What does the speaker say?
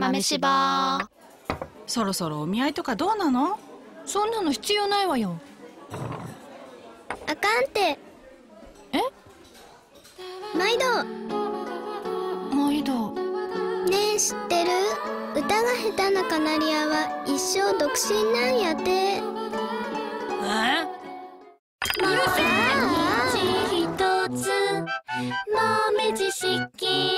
豆柴。そろそろお見合いとかどうなの？そんなの必要ないわよ。あかんて。え？毎度。毎度。ねえ知ってる？歌が下手なカナリアは一生独身なんやて。え？うせ一つ。豆知識。